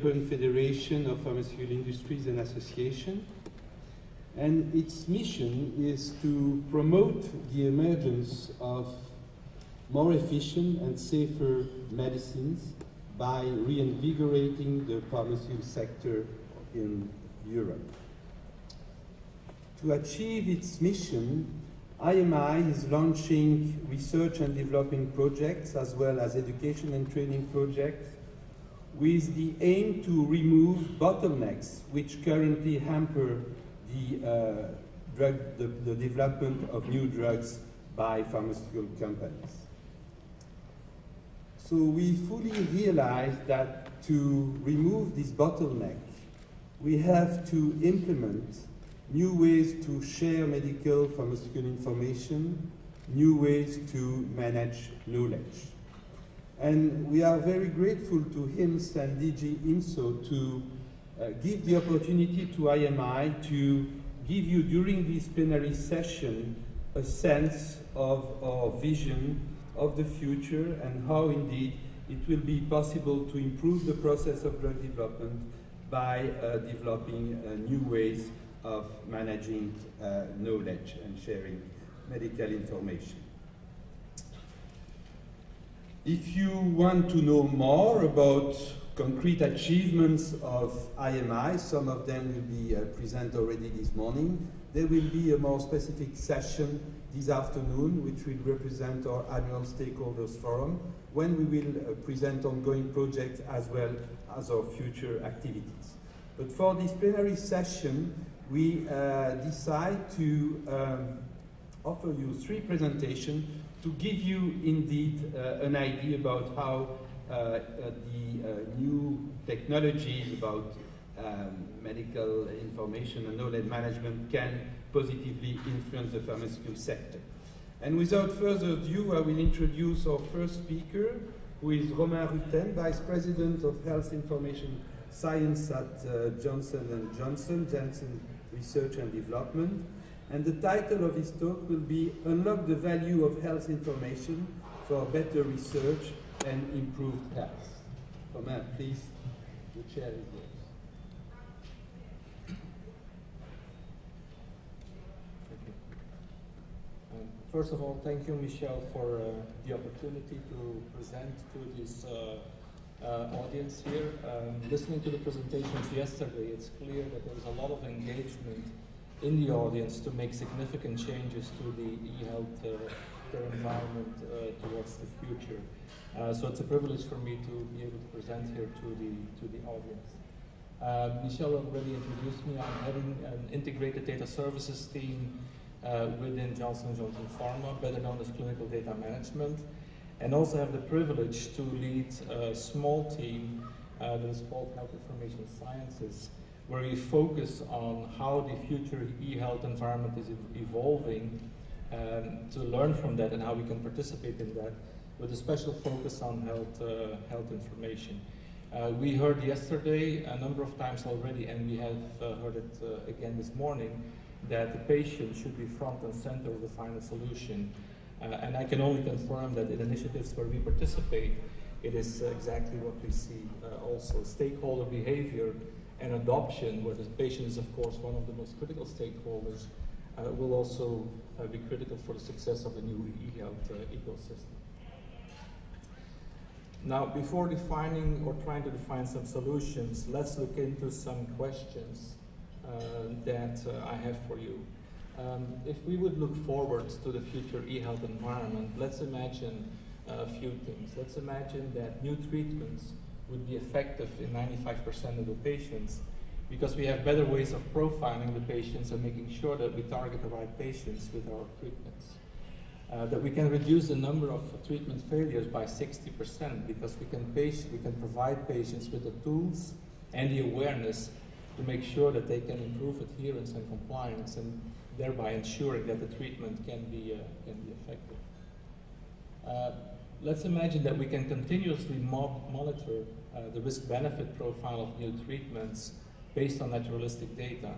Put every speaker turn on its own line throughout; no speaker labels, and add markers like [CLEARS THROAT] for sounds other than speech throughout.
Federation of Pharmaceutical Industries and Association. And its mission is to promote the emergence of more efficient and safer medicines by reinvigorating the pharmaceutical sector in Europe. To achieve its mission, IMI is launching research and developing projects as well as education and training projects with the aim to remove bottlenecks which currently hamper the, uh, drug, the, the development of new drugs by pharmaceutical companies. So we fully realize that to remove this bottleneck, we have to implement new ways to share medical pharmaceutical information, new ways to manage knowledge. And we are very grateful to HIMSS and DG INSO to uh, give the opportunity to IMI to give you during this plenary session a sense of our vision of the future and how indeed it will be possible to improve the process of drug development by uh, developing uh, new ways of managing uh, knowledge and sharing medical information. If you want to know more about concrete achievements of IMI, some of them will be uh, presented already this morning. There will be a more specific session this afternoon, which will represent our annual stakeholders forum, when we will uh, present ongoing projects as well as our future activities. But for this plenary session, we uh, decide to um, offer you three presentations to give you indeed uh, an idea about how uh, uh, the uh, new technologies about um, medical information and knowledge management can positively influence the pharmaceutical sector. And without further ado, I will introduce our first speaker, who is Romain Rutten, Vice President of Health Information Science at uh, Johnson & Johnson, Janssen Research and Development. And the title of his talk will be Unlock the Value of Health Information for Better Research and Improved Health. Romain, please, the chair is yours.
Um, first of all, thank you, Michel, for uh, the opportunity to present to this uh, uh, audience here. Um, listening to the presentations yesterday, it's clear that there is a lot of engagement in the audience to make significant changes to the e-health uh, environment uh, towards the future. Uh, so it's a privilege for me to be able to present here to the, to the audience. Uh, Michel already introduced me. I'm heading an integrated data services team uh, within Johnson Johnson Pharma, better known as clinical data management, and also have the privilege to lead a small team uh, that is called Health Information Sciences, where we focus on how the future e-health environment is evolving, um, to learn from that and how we can participate in that, with a special focus on health, uh, health information. Uh, we heard yesterday a number of times already, and we have uh, heard it uh, again this morning, that the patient should be front and center of the final solution. Uh, and I can only confirm that in initiatives where we participate, it is exactly what we see uh, also. Stakeholder behavior and adoption, where the patient is, of course, one of the most critical stakeholders, uh, will also uh, be critical for the success of the new e-health uh, ecosystem. Now, before defining or trying to define some solutions, let's look into some questions uh, that uh, I have for you. Um, if we would look forward to the future e-health environment, let's imagine a few things. Let's imagine that new treatments would be effective in 95% of the patients because we have better ways of profiling the patients and making sure that we target the right patients with our treatments. Uh, that we can reduce the number of treatment failures by 60% because we can, we can provide patients with the tools and the awareness to make sure that they can improve adherence and compliance and thereby ensuring that the treatment can be, uh, can be effective. Uh, let's imagine that we can continuously mo monitor uh, the risk-benefit profile of new treatments based on naturalistic data,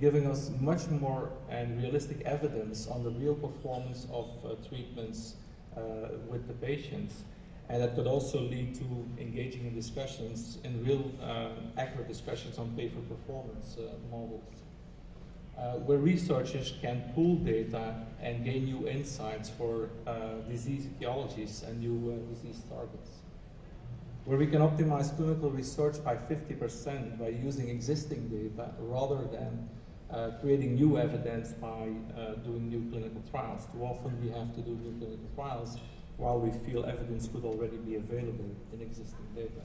giving us much more and realistic evidence on the real performance of uh, treatments uh, with the patients. And that could also lead to engaging in discussions, in real accurate discussions on pay-for-performance uh, models. Uh, where researchers can pool data and gain new insights for uh, disease etiologies and new uh, disease targets. Where we can optimize clinical research by 50% by using existing data rather than uh, creating new evidence by uh, doing new clinical trials. Too often we have to do new clinical trials while we feel evidence could already be available in existing data.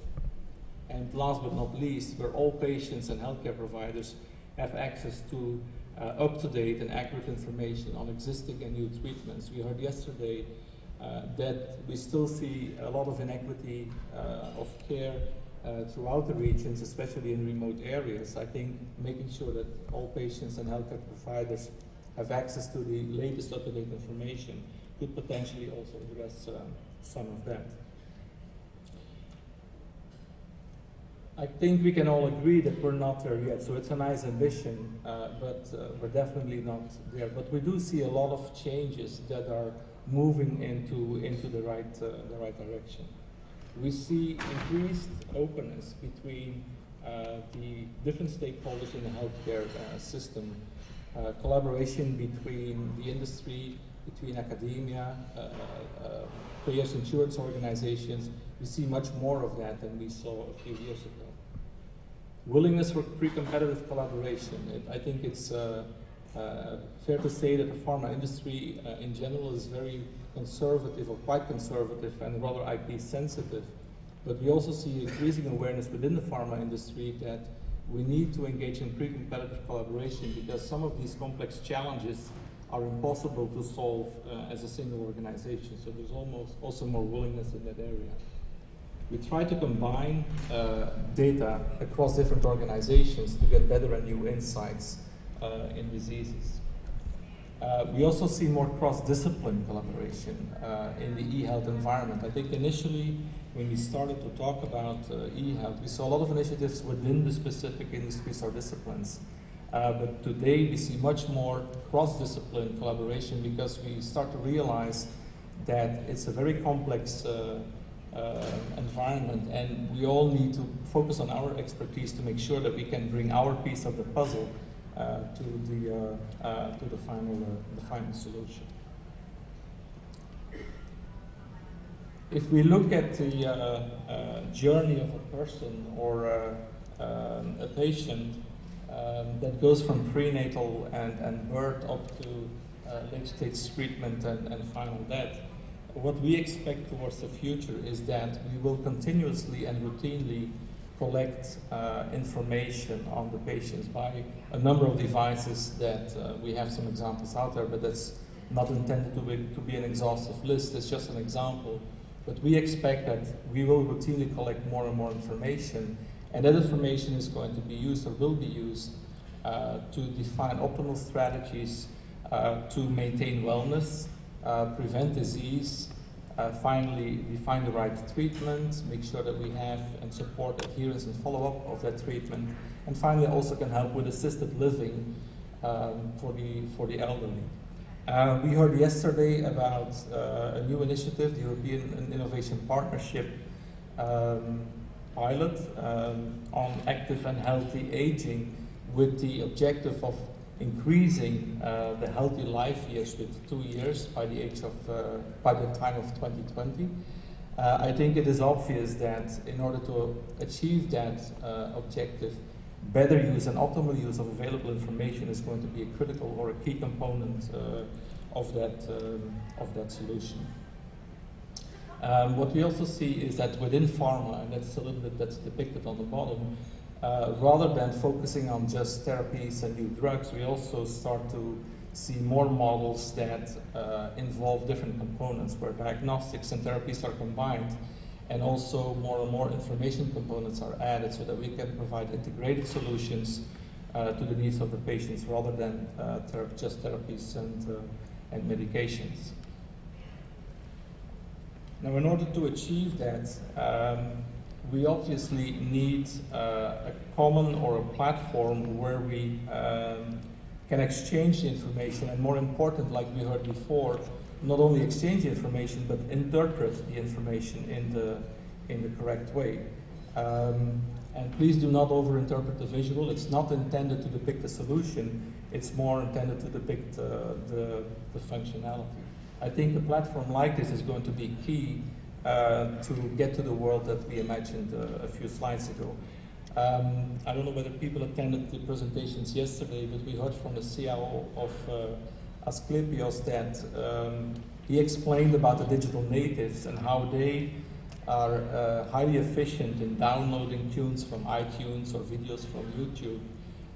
And last but not least, where all patients and healthcare providers have access to uh, up-to-date and accurate information on existing and new treatments. We heard yesterday that we still see a lot of inequity uh, of care uh, throughout the regions, especially in remote areas. I think making sure that all patients and healthcare providers have access to the latest up-to-date information could potentially also address uh, some of that. I think we can all agree that we're not there yet. So it's a nice ambition, uh, but uh, we're definitely not there. But we do see a lot of changes that are moving into into the right uh, the right direction. We see increased openness between uh, the different stakeholders in the healthcare uh, system, uh, collaboration between the industry, between academia, payers insurance organizations. We see much more of that than we saw a few years ago willingness for pre-competitive collaboration. It, I think it's uh, fair to say that the pharma industry uh, in general is very conservative or quite conservative and rather IP sensitive. But we also see increasing awareness within the pharma industry that we need to engage in pre-competitive collaboration because some of these complex challenges are impossible to solve uh, as a single organization. So there's almost also more willingness in that area. We try to combine uh, data across different organizations to get better and new insights in diseases. Uh, we also see more cross-discipline collaboration uh, in the e-health environment. I think initially when we started to talk about uh, e-health, we saw a lot of initiatives within the specific industries or disciplines. Uh, but today we see much more cross-discipline collaboration because we start to realize that it's a very complex uh, environment, and we all need to focus on our expertise to make sure that we can bring our piece of the puzzle uh, to the uh, uh to the final uh, the final solution. If we look at the uh, journey of a person or um, a patient um, that goes from prenatal and, and birth up to late stage treatment and, and final death, what we expect towards the future is that we will continuously and routinely collect uh, information on the patients by a number of devices that uh, we have some examples out there, but that's not intended to be, to be an exhaustive list, it's just an example. But we expect that we will routinely collect more and more information, and that information is going to be used or will be used uh, to define optimal strategies uh, to maintain wellness uh, prevent disease, uh, finally define the right treatment, make sure that we have and support adherence and follow-up of that treatment, and finally also can help with assisted living um, for, the, for the elderly. Uh, we heard yesterday about uh, a new initiative, the European Innovation Partnership um, pilot um, on active and healthy aging with the objective of increasing uh, the healthy life years with two years by the age of uh, by the time of 2020. Uh, I think it is obvious that in order to achieve that uh, objective, better use and optimal use of available information is going to be a critical or a key component uh, of that um, of that solution. Um, what we also see is that within pharma, and that's a little bit that's depicted on the bottom, uh, rather than focusing on just therapies and new drugs, we also start to see more models that uh, involve different components where diagnostics and therapies are combined and also more and more information components are added so that we can provide integrated solutions uh, to the needs of the patients rather than uh, ther just therapies and, uh, and medications. Now, in order to achieve that, um, we obviously need uh, a common or a platform where we um, can exchange information and more important, like we heard before, not only exchange information but interpret the information in the in the correct way. Um, and please do not overinterpret the visual. It's not intended to depict the solution. It's more intended to depict uh, the, the functionality. I think a platform like this is going to be key to get to the world that we imagined uh, a few slides ago. Um, I don't know whether people attended the presentations yesterday, but we heard from the CIO of uh, Asklepios that um, he explained about the digital natives and how they are uh, highly efficient in downloading tunes from iTunes or videos from YouTube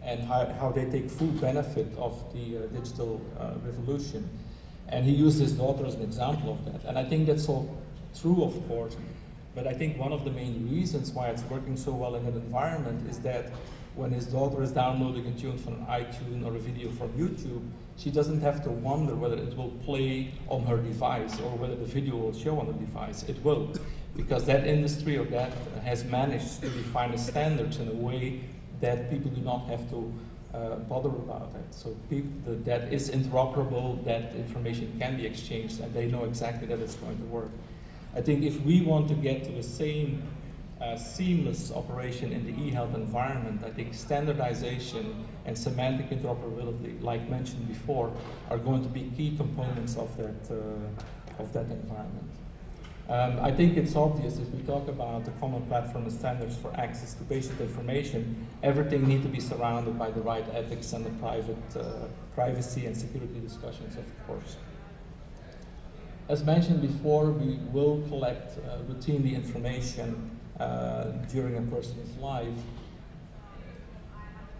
and how, how they take full benefit of the uh, digital uh, revolution. And he used his daughter as an example of that. And I think that's all true, of course. But I think one of the main reasons why it's working so well in that environment is that when his daughter is downloading a tune from iTunes or a video from YouTube, she doesn't have to wonder whether it will play on her device or whether the video will show on the device. It will because that industry or that has managed to define the standards in a way that people do not have to uh, bother about it. So people, the, that is interoperable, that information can be exchanged, and they know exactly that it's going to work. I think if we want to get to the same uh, seamless operation in the e-health environment, I think standardization and semantic interoperability, like mentioned before, are going to be key components of that, uh, of that environment. Um, I think it's obvious if we talk about the common platform and standards for access to patient information, everything needs to be surrounded by the right ethics and the private uh, privacy and security discussions, of course. As mentioned before, we will collect uh, routinely information uh, during a person's life.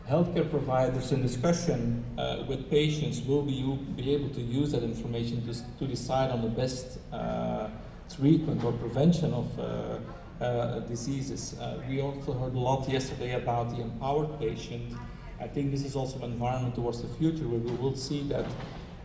Healthcare providers in discussion uh, with patients will be, be able to use that information to, to decide on the best uh, treatment or prevention of uh, uh, diseases. We also heard a lot yesterday about the empowered patient. I think this is also an environment towards the future where we will see that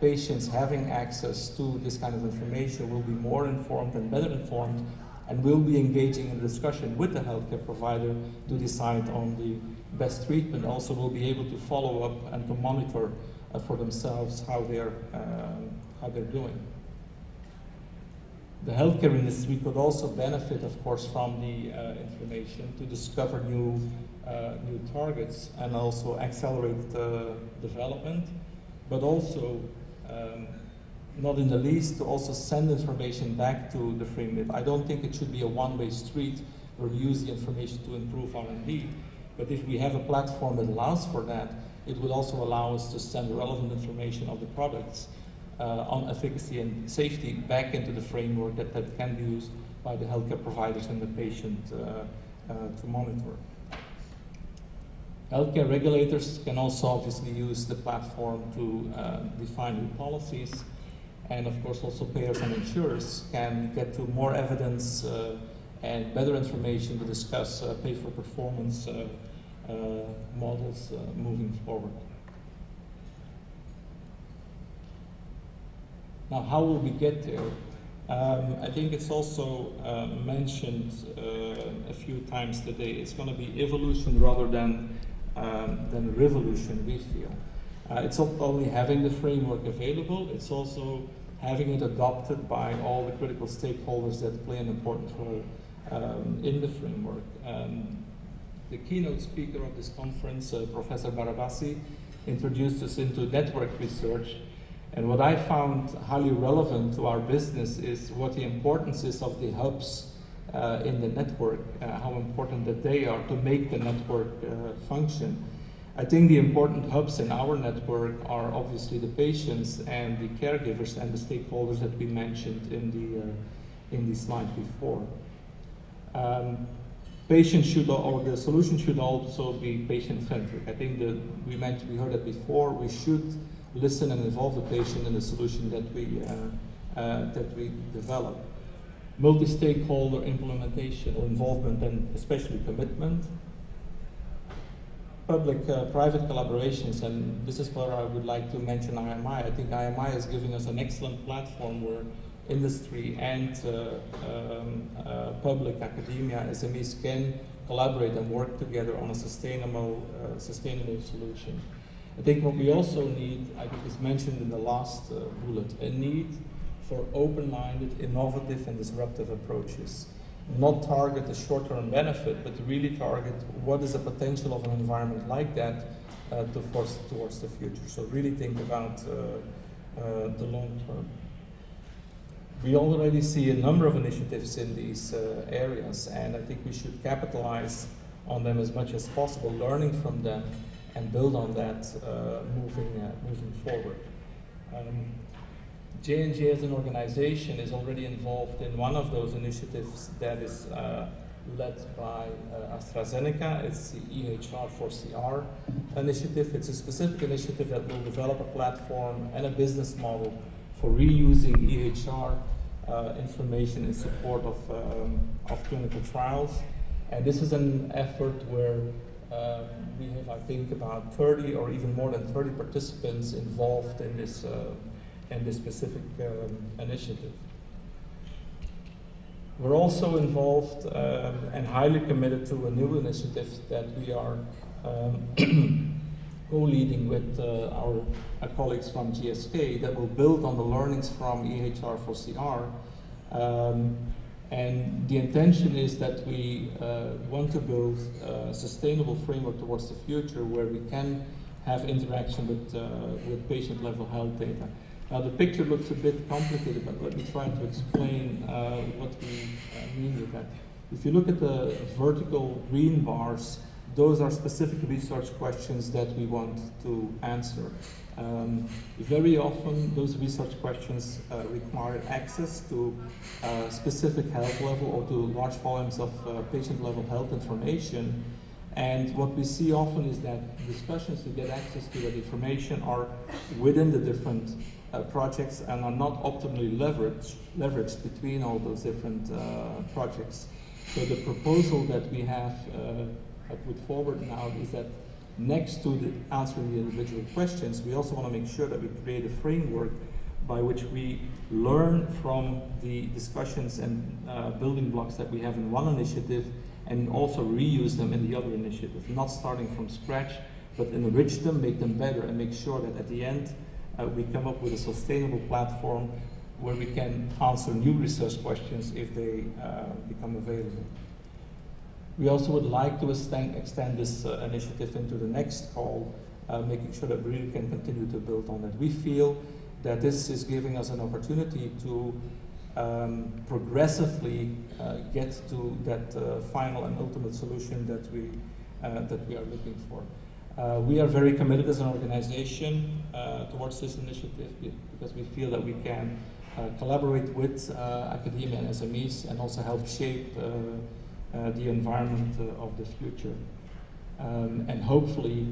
patients having access to this kind of information will be more informed and better informed and will be engaging in a discussion with the healthcare provider to decide on the best treatment. Also will be able to follow up and to monitor uh, for themselves how they're, uh, how they're doing. The healthcare industry could also benefit, of course, from the uh, information to discover new, uh, new targets and also accelerate the development, but also, um, not in the least, to also send information back to the framework. I don't think it should be a one-way street where we use the information to improve R&D, but if we have a platform that allows for that, it would also allow us to send relevant information of the products uh, on efficacy and safety back into the framework that, that can be used by the healthcare providers and the patient uh, uh, to monitor. Healthcare regulators can also obviously use the platform to uh, define new policies, and of course also payers and insurers can get to more evidence uh, and better information to discuss uh, pay for performance models moving forward. Now, how will we get there? Um, I think it's also uh, mentioned uh, a few times today. It's going to be evolution rather than um, than revolution. We feel uh, it's not only having the framework available; it's also having it adopted by all the critical stakeholders that play an important role um, in the framework. Um, the keynote speaker of this conference, uh, Professor Barabasi, introduced us into network research and what I found highly relevant to our business is what the importance is of the hubs in the network, uh, how important that they are to make the network uh, function. I think the important hubs in our network are obviously the patients and the caregivers and the stakeholders that we mentioned in the, uh, in the slide before. Um, patients should, or the solution should also be patient-centric. I think that we mentioned, we heard that before, we should listen and involve the patient in the solution that we, uh, uh, that we develop. Multi-stakeholder implementation or involvement and especially commitment. Public-private uh, collaborations, and this is where I would like to mention IMI. I think IMI is giving us an excellent platform where industry and uh, um, uh, public academia, SMEs can collaborate and work together on a sustainable, uh, sustainable solution. I think what we also need, I think is mentioned in the last uh, bullet, a need for open-minded, innovative, and disruptive approaches. Not target the short-term benefit, but really target what is the potential of an environment like that uh, to force towards the future. So really think about uh, uh, the long term. We already see a number of initiatives in these uh, areas, and I think we should capitalize on them as much as possible, learning from them, and build on that uh, moving uh, moving forward. Um, J&J as an organization is already involved in one of those initiatives that is uh, led by uh, AstraZeneca. It's the EHR4CR initiative. It's a specific initiative that will develop a platform and a business model for reusing EHR uh, information in support of, um, of clinical trials. And this is an effort where uh, we have, I think, about 30 or even more than 30 participants involved in this, uh, in this specific um, initiative. We're also involved um, and highly committed to a new initiative that we are um, [CLEARS THROAT] co-leading with uh, our, our, colleagues from GSK that will build on the learnings from EHR4CR. Um, and the intention is that we uh, want to build a sustainable framework towards the future where we can have interaction with, uh, with patient level health data. Now the picture looks a bit complicated, but let me try to explain uh, what we uh, mean with that. If you look at the vertical green bars, those are specific research questions that we want to answer. Um, very often, those research questions uh, require access to uh, specific health level or to large volumes of uh, patient level health information. And what we see often is that discussions to get access to that information are within the different uh, projects and are not optimally leveraged, leveraged between all those different uh, projects. So the proposal that we have uh, put forward now is that next to the answering the individual questions, we also want to make sure that we create a framework by which we learn from the discussions and uh, building blocks that we have in one initiative and also reuse them in the other initiative, not starting from scratch, but enrich them, make them better, and make sure that at the end uh, we come up with a sustainable platform where we can answer new research questions if they uh, become available. We also would like to extend, extend this uh, initiative into the next call, uh, making sure that we really can continue to build on it. We feel that this is giving us an opportunity to um, progressively get to that uh, final and ultimate solution that we, that we are looking for. Uh, we are very committed as an organization uh, towards this initiative because we feel that we can uh, collaborate with uh, academia and SMEs and also help shape uh, uh, the environment of the future. Um, and hopefully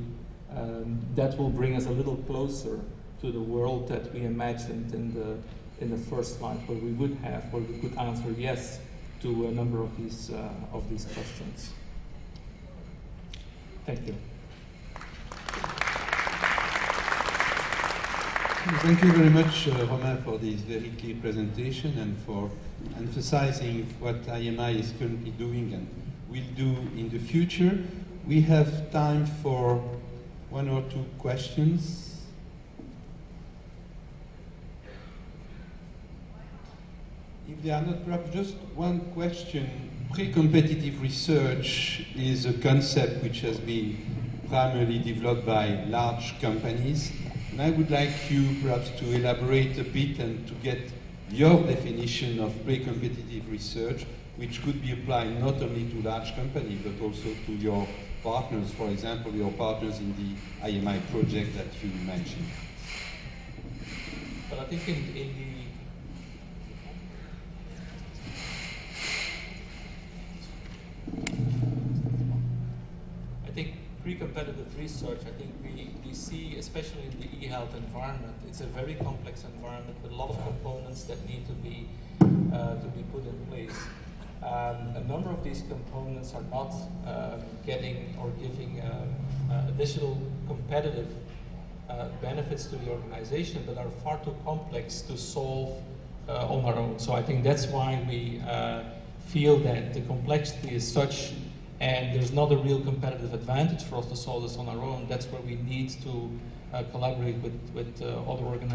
um, that will bring us a little closer to the world that we imagined in the, in the first slide where we would have, where we could answer yes to a number of these, of these questions. Thank you.
Thank you very much, uh, Romain, for this very clear presentation and for emphasizing what IMI is currently doing and will do in the future. We have time for one or two questions. If are not, perhaps just one question. Pre-competitive research is a concept which has been primarily developed by large companies and I would like you perhaps to elaborate a bit and to get your definition of pre-competitive research, which could be applied not only to large companies, but also to your partners, for example, your partners in the IMI project that you mentioned.
But I think in, in the I think pre-competitive research, I think we, we see, especially in the e-health environment, it's a very complex environment with a lot of components that need to be, uh, to be put in place. Um, a number of these components are not um, getting or giving uh, uh, additional competitive uh, benefits to the organization, but are far too complex to solve uh, on our own. So I think that's why we uh, feel that the complexity is such and there's not a real competitive advantage for us to solve this on our own. That's where we need to uh, collaborate with, with uh, other organizations.